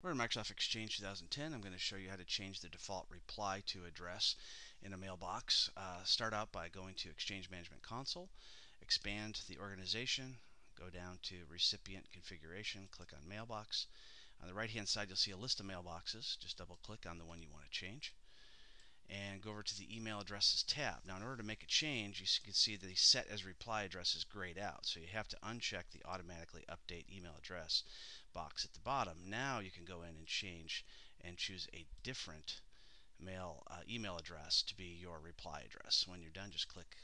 We're in Microsoft Exchange 2010. I'm going to show you how to change the default reply to address in a mailbox. Uh, start out by going to Exchange Management Console, expand the organization, go down to Recipient Configuration, click on Mailbox. On the right hand side you'll see a list of mailboxes. Just double click on the one you want to change and go over to the email addresses tab. Now in order to make a change, you can see the set as reply address is grayed out. So you have to uncheck the automatically update email address box at the bottom. Now you can go in and change and choose a different mail uh, email address to be your reply address. When you're done, just click.